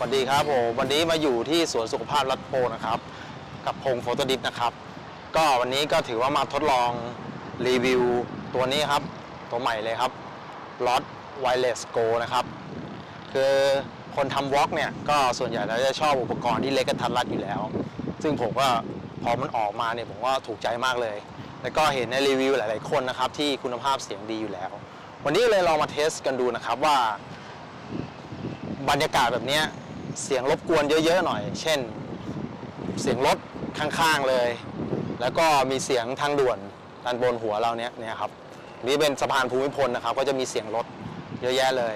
สวัสดีครับผมวันนี้มาอยู่ที่สวนสุขภาพรัดโพนะครับ กับพงโฟโตดิฟนะครับ ก็วันนี้ก็ถือว่ามาทดลองรีวิวตัวนี้ครับ ตัวใหม่เลยครับ l o t Wireless Go นะครับ คือคนทำวอล์กเนี่ยก็ส่วนใหญ่แล้วจะชอบอุปกรณ์ที่เล็กกระทัดรัดอยู่แล้ว ซึ่งผมก็พอมันออกมาเนี่ยผมก็ถูกใจมากเลย แล้วก็เห็นในรีวิวหลาย ๆ คนนะครับ ที่คุณภาพเสียงดีอยู่แล้ว วันนี้เลยลองมา test กันดูนะครับว่าบรรยากาศแบบนี้ เสียงรบกวนเยอะๆหน่อย เช่น เสียงรถข้างๆเลย แล้วก็มีเสียงทางด่วนด้านบนหัวเราเนี้ยเนี่ยครับนี่เป็นสะพานภูมิพลนะครับ ก็จะมีเสียงรถเยอะแยะเลย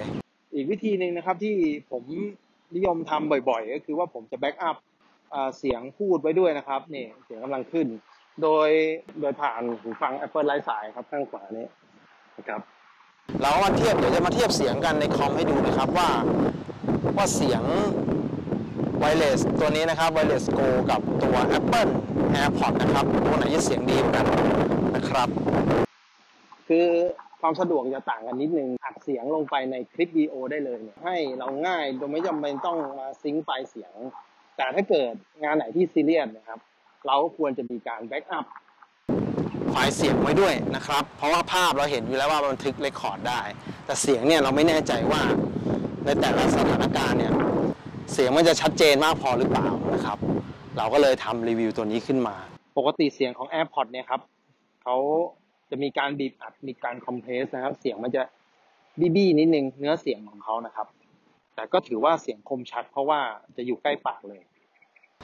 อีกวิธีหนึ่งนะครับที่ผมนิยมทำบ่อยๆ ก็คือว่าผมจะ backup เสียงพูดไว้ด้วยนะครับนี่เสียงกำลังขึ้น โดยโดยผ่านหูฟัง Apple ไร้สายครับข้างขวานี้นะครับเราก็มาเทียบเดี๋ยวจะมาเทียบเสียงกันในคอมให้ดูนะครับว่า ว่าเสียงไวเลสตัวนี้นะครับ Wireless Go กับตัว Apple AirPods นะครับตัวไหนจะเสียงดีกว่ากันนะครับ คือความสะดวกจะต่างกันนิดนึง อัดเสียงลงไปในคลิปวิดีโอได้เลยเนี่ยให้เราง่ายโดยไม่จำเป็นต้องมาซิงค์ไฟล์เสียง แต่ถ้าเกิดงานไหนที่ซีเรียสนะครับ เราก็ควรจะมีการ backup ไฟล์เสียงไว้ด้วยนะครับ เพราะว่าภาพเราเห็นอยู่แล้วว่าบันทึก record ได้ แต่เสียงเนี่ยเราไม่แน่ใจว่า ในแต่ละสถานการณ์เนี่ยเสียงมันจะชัดเจนมากพอหรือเปล่านะครับ เราก็เลยทำรีวิวตัวนี้ขึ้นมา ปกติเสียงของ AirPods เนี่ยครับเขาจะมีการบีบอัดมีการ compress นะครับ เสียงมันจะบี้ๆนิดนึงเนื้อเสียงของเขานะครับ แต่ก็ถือว่าเสียงคมชัด เพราะว่าจะอยู่ใกล้ปากเลย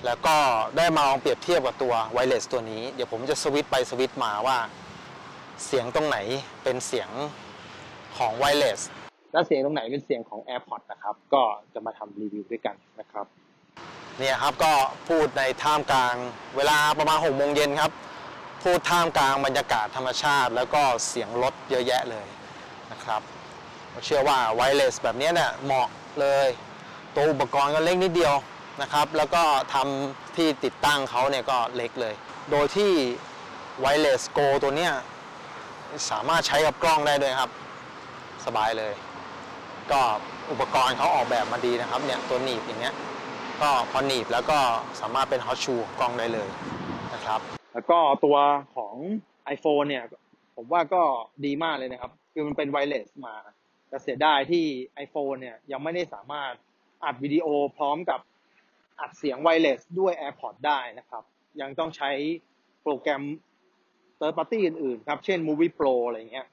แล้วก็ได้มาลองเปรียบเทียบกับตัวไวเลสตัวนี้ เดี๋ยวผมจะสวิตช์ไปสวิตช์มาว่า เสียงตรงไหนเป็นเสียงของไวเลส และเสียงตรงไหนเป็นเสียงของ AirPods นะครับ ก็จะมาทำรีวิวด้วยกันนะครับ เนี่ยครับก็พูดในท่ามกลาง เวลาประมาณ6โมงเย็นครับ พูดท่ามกลางบรรยากาศธรรมชาติ แล้วก็เสียงรถเยอะแยะเลยนะครับเชื่อว่าไวเลสแบบนี้เนี่ยเหมาะเลย ตัวอุปกรณ์ก็เล็กนิดเดียวนะครับ แล้วก็ทำที่ติดตั้งเขาเนี่ยก็เล็กเลย โดยที่ไวเลสโกตัวเนี้ยสามารถใช้กับกล้องได้ด้วยครับ สบายเลย ก็อุปกรณ์เขาออกแบบมาดีนะครับเนี่ยตัวหนีบอย่างเงี้ยก็พอหนีบแล้วก็สามารถเป็นฮอตชูกล้องได้เลยนะครับ แล้วก็ตัวของ iPhone เนี่ยผมว่าก็ดีมากเลยนะครับ คือมันเป็นไวเลสมาแต่เสียดายที่ iPhone เนี่ยยังไม่ได้สามารถอัดวิดีโอพร้อมกับอัดเสียงไวเลสด้วย AirPods ได้นะครับ ยังต้องใช้โปรแกรม third party อื่นๆครับ เช่น Movie Pro อะไรเงี้ย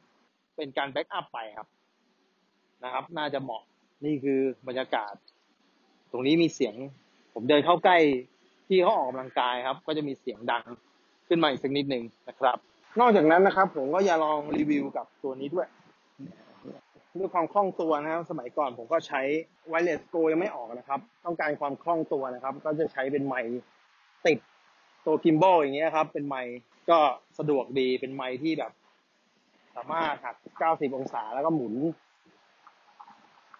เป็นการแบ็กอัพไปครับ นะครับ น่าจะเหมาะนี่คือบรรยากาศ ตรงนี้มีเสียง ผมเดินเข้าใกล้ที่เขาออกกำลังกายครับ ก็จะมีเสียงดังขึ้นมาอีกสักนิดหนึ่งนะครับ นอกจากนั้นนะครับ ผมก็จะลองรีวิวกับตัวนี้ด้วยด้วยความคล่องตัวนะครับ สมัยก่อนผมก็ใช้ Wireless Go ยังไม่ออกนะครับ ต้องการความคล่องตัวนะครับ ก็จะใช้เป็นไมค์ติดตัวกิมบอลอย่างเงี้ยครับ เป็นไมค์ก็สะดวกดีเป็นไมค์ที่แบบ สามารถหัก 90 องศาแล้วก็หมุน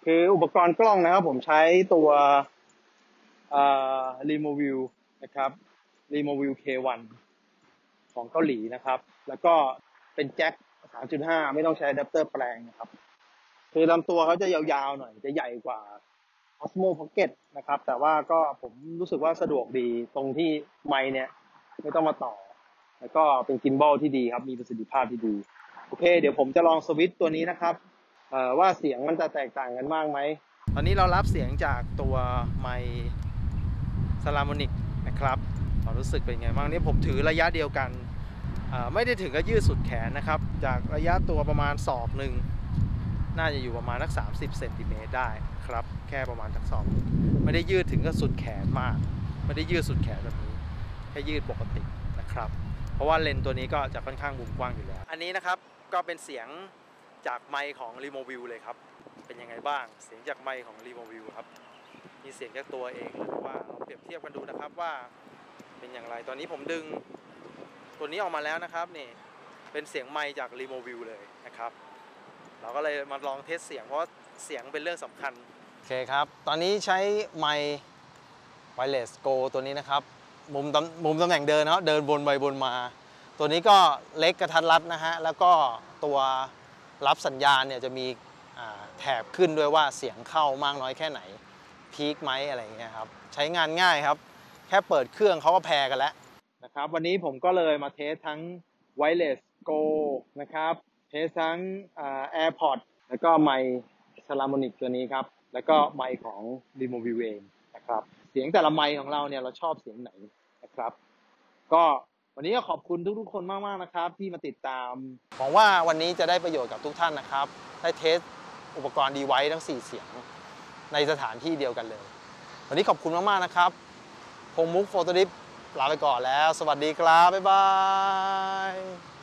คืออุปกรณ์กล้องนะครับ ผมใช้ตัวเอ่อ Remoview นะครับ Remoview K1 ของเกาหลีนะครับ แล้วก็เป็นแจ็ค 3.5 ไม่ต้องใช้อะแดปเตอร์แปลงนะครับ คือลำตัวเขาจะยาวๆหน่อย จะใหญ่กว่า Osmo Pocket นะครับ แต่ว่าก็ผมรู้สึกว่าสะดวกดีตรงที่ไมค์เนี่ย ไม่ต้องมาต่อ แล้วก็เป็นกิมบอลที่ดีครับ มีประสิทธิภาพที่ดี โอเค เดี๋ยวผมจะลองสวิตตัวนี้นะครับ ว่าเสียงมันจะแตกต่างกันมากไหม ตอนนี้เรารับเสียงจากตัวไมซาลามอนิกนะครับความรู้สึกเป็นไงบ้างนี่ผมถือระยะเดียวกัน ไม่ได้ถึงกับยืดสุดแขนนะครับ จากระยะตัวประมาณศอกหนึ่งน่าจะอยู่ประมาณสัก 30เซนติเมตรได้ครับ แค่ประมาณสักศอกหนึ่งไม่ได้ยืดถึงกับสุดแขนมาก ไม่ได้ยืดสุดแขนแบบนี้แค่ยืดปกตินะครับ เพราะว่าเลนส์ตัวนี้ก็จะค่อนข้างมุมกว้างอยู่แล้ว อันนี้นะครับก็เป็นเสียง จากไมค์ของ r e m o v i e w เลยครับ เป็นยังไงบ้าง เสียงจากไมค์ของ r e m o v i e w ครับ มีเสียงจากตัวเองหรือว่าเราเปรียบเทียบกันดูนะครับว่าเป็นอย่างไรตอนนี้ผมดึง ตัวนี้ออกมาแล้วนะครับนี่เป็นเสียงไมค์จาก r e m o v i e w เลยนะครับ เราก็เลยมาลองเทสเสียงเพราะเสียงเป็นเรื่องสำคัญ โอเคครับ ตอนนี้ใช้ไมค์ Wireless Go ตัวนี้นะครับ มุมตำมุมตำแหน่งเดินนะเดินวนไปวนมา ตัวนี้ก็เล็กกระทัดรัดนะฮะ แล้วก็ตัว รับสัญญาณเนี่ยจะมีแถบขึ้นด้วยว่าเสียงเข้ามากน้อยแค่ไหน พีคไหมอะไรอย่างเงี้ยครับ ใช้งานง่ายครับ แค่เปิดเครื่องเขาก็แพรกันแล้วนะครับวันนี้ผมก็เลยมาเทสทั้ง Wireless Go นะครับ เทสทั้งอ่า AirPods แล้วก็ไมค์ Salamonic ตัวนี้ครับ แล้วก็ไมค์ของ r e m o v i v a n นะครับ เสียงแต่ละไมค์ของเราเนี่ยเราชอบเสียงไหนนะครับ ก็ วันนี้ก็ขอบคุณทุกๆคนมากๆนะครับ ที่มาติดตามหวังว่าวันนี้จะได้ประโยชน์กับทุกท่านนะครับ ได้เทสอุปกรณ์ดีไวทั้ง 4 เสียง ในสถานที่เดียวกันเลย วันนี้ขอบคุณมากๆนะครับพงมุกโฟโตดิฟลาไปก่อนแล้ว สวัสดีครับ บ๊ายบาย